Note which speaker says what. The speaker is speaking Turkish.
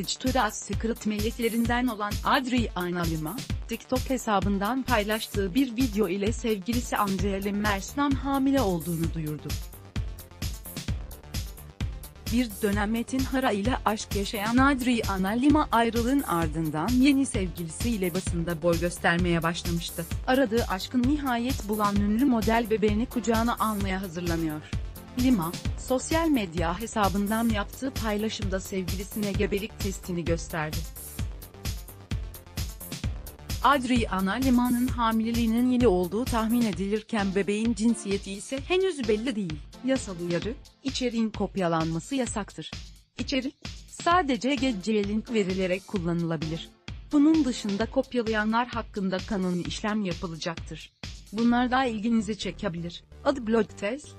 Speaker 1: Victoria's Secret meleklerinden olan Adriana Lima, TikTok hesabından paylaştığı bir video ile sevgilisi Andrea Lemmers'dan hamile olduğunu duyurdu. Bir dönem Metin Hara ile aşk yaşayan Adriana Lima ayrılığın ardından yeni sevgilisiyle basında boy göstermeye başlamıştı. Aradığı aşkın nihayet bulan ünlü model bebeğini kucağına almaya hazırlanıyor. Lima, sosyal medya hesabından yaptığı paylaşımda sevgilisine gebelik testini gösterdi. Adriana Lima'nın hamileliğinin yeni olduğu tahmin edilirken bebeğin cinsiyeti ise henüz belli değil. Yasal uyarı, içeriğin kopyalanması yasaktır. İçerik, sadece geceye link verilerek kullanılabilir. Bunun dışında kopyalayanlar hakkında kanuni işlem yapılacaktır. Bunlar da ilginizi çekebilir. Adı blog test.